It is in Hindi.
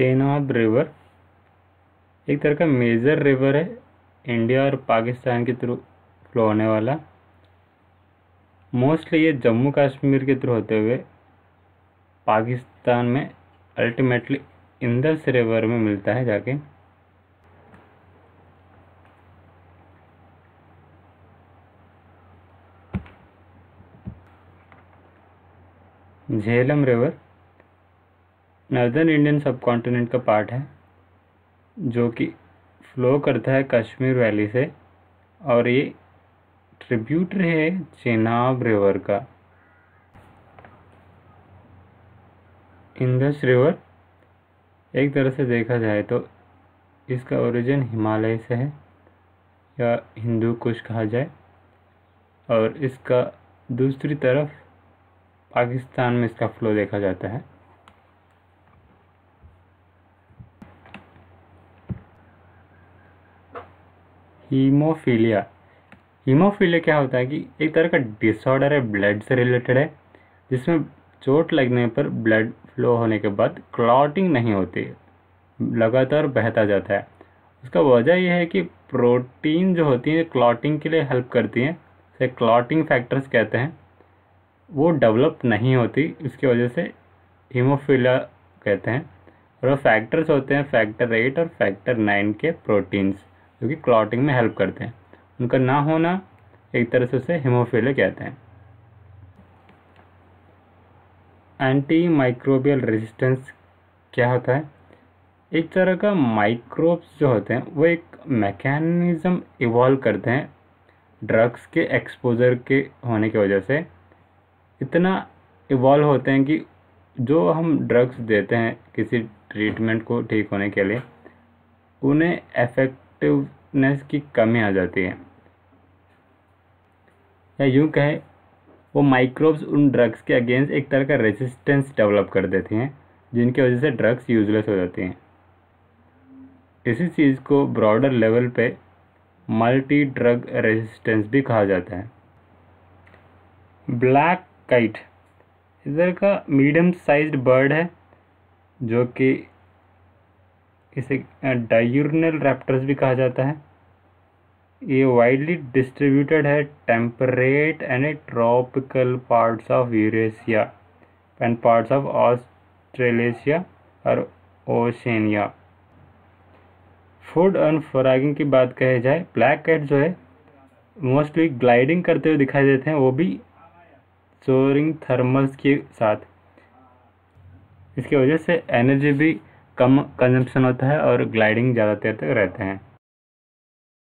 चेनाब रिवर एक तरह का मेजर रिवर है इंडिया और पाकिस्तान के थ्रू फ्लो होने वाला। मोस्टली ये जम्मू कश्मीर के थ्रू होते हुए, पाकिस्तान में अल्टीमेटली इंदस रिवर में मिलता है जाके। Jhelum river northern Indian subcontinent का पार्ट है, जो कि फ्लो करता है कश्मीर वैली से, और ये ट्रिब्यूटरी है चेनाब रिवर का। इंदस रिवर, एक तरह से देखा जाए तो इसका ओरिजिन हिमालय से है, या हिंदू कुश कहा जाए, और इसका दूसरी तरफ़ पाकिस्तान में इसका फ्लो देखा जाता है। हीमोफीलिया। हीमोफीलिया क्या होता है कि एक तरह का डिसऑर्डर है ब्लड से रिलेटेड है, जिसमें चोट लगने पर ब्लड फ्लो होने के बाद क्लॉटिंग नहीं होती, लगातार बहता जाता है। उसका वजह यह है कि प्रोटीन जो होती है क्लॉटिंग के लिए हेल्प करती हैं से क्लॉटिंग फैक्टर्स कहते हैं। वो डेवलप नहीं होती, इसकी वजह से हीमोफीलिया कहते हैं। और वो फैक्टर्स होते हैं फैक्टर एट और फैक्टर नाइन के प्रोटीन्स जो कि क्लॉटिंग में हेल्प करते हैं। उनका ना होना एक तरह से उसे हीमोफीलिया कहते हैं। एंटी माइक्रोबियल रेजिस्टेंस क्या होता है? एक तरह का माइक्रोब्स जो होते हैं, वो एक मैकेनिज़्म इवॉल्व करते हैं ड्रग्स के एक्सपोज़र के होने की वजह से। इतना इवॉल्व होते हैं कि जो हम ड्रग्स देते हैं किसी ट्रीटमेंट को ठीक होने के लिए, उन्हें इफ़ेक्टिवनेस की कमी आ जाती है। या यूँ कहें, वो माइक्रोब्स उन ड्रग्स के अगेंस्ट एक तरह का रेजिस्टेंस डेवलप कर देती हैं, जिनकी वजह से ड्रग्स यूजलेस हो जाती हैं। इसी चीज़ को ब्रॉडर लेवल पे मल्टी ड्रग रेजिस्टेंस भी कहा जाता है। ब्लैक काइट इधर का मीडियम साइज्ड बर्ड है, जो कि इसे डायूरनल रैप्टर्स भी कहा जाता है। ये वाइडली डिस्ट्रीब्यूटेड है temperate and tropical parts of Eurasia and parts of Australasia और ओशेनिया फ़ूड एंड फ्रागिंग की बात कही जाए ब्लैक कैट जो है मोस्टली ग्लाइडिंग करते हुए दिखाई देते हैं, वो भी सोरिंग थर्मल्स के साथ। इसकी वजह से एनर्जी भी कम कंजम्पशन होता है और ग्लाइडिंग ज़्यादा देर तक रहते हैं।